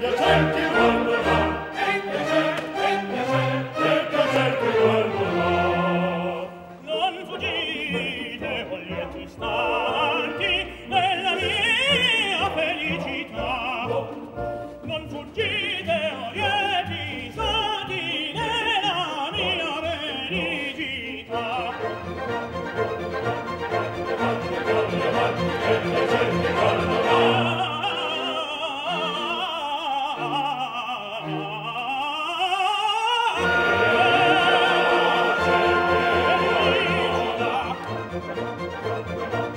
Stop. Thank you.